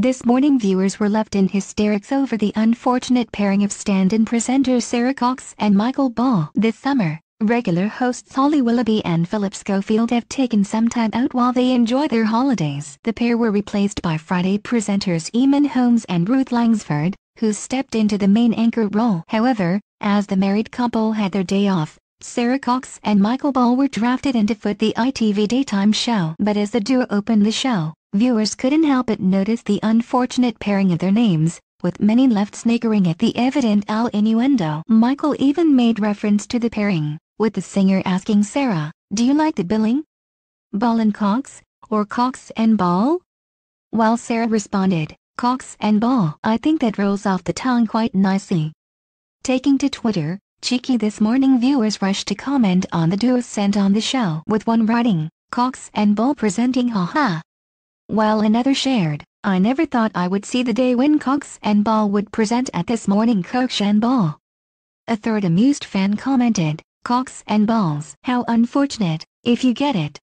This morning viewers were left in hysterics over the unfortunate pairing of stand-in presenters Sara Cox and Michael Ball. This summer, regular hosts Holly Willoughby and Phillip Schofield have taken some time out while they enjoy their holidays. The pair were replaced by Friday presenters Eamonn Holmes and Ruth Langsford, who stepped into the main anchor role. However, as the married couple had their day off, Sara Cox and Michael Ball were drafted in to foot the ITV daytime show. But as the duo opened the show, Viewers couldn't help but notice the unfortunate pairing of their names, with many left sniggering at the evident Al innuendo. Michael even made reference to the pairing, with the singer asking Sara, do you like the billing? Ball and Cox, or Cox and Ball? While Sara responded, Cox and Ball. I think that rolls off the tongue quite nicely. Taking to Twitter, cheeky this morning viewers rushed to comment on the duo sent on the show, with one writing, Cox and Ball presenting haha while another shared, I never thought I would see the day when Cox and Ball would present at this morning Cox and Ball. A third amused fan commented, Cox and Balls. How unfortunate, if you get it.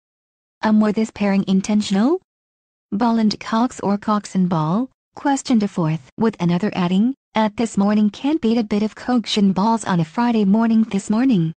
Um were this pairing intentional? Ball and Cox or Cox and Ball? Questioned a fourth, with another adding, at this morning can't beat a bit of Cox and Balls on a Friday morning this morning.